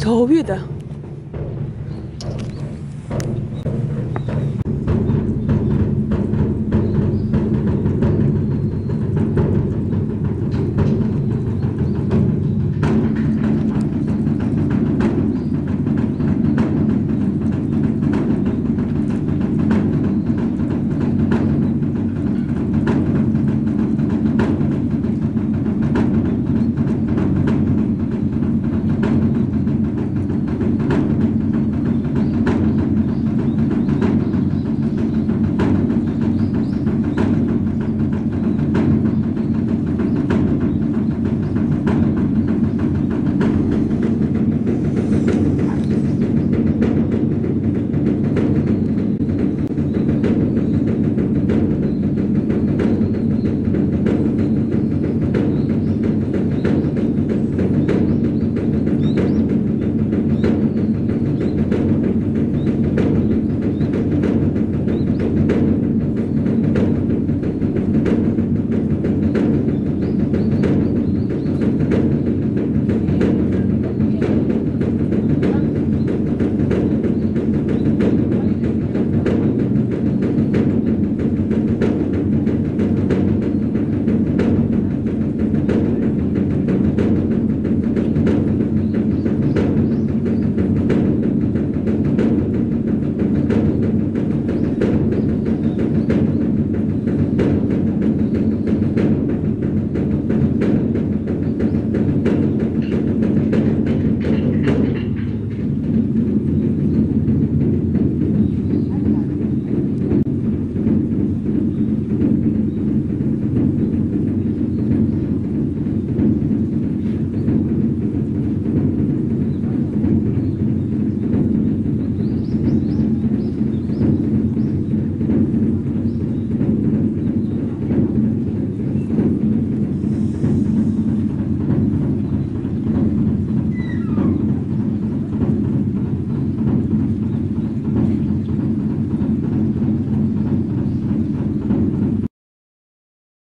超越的。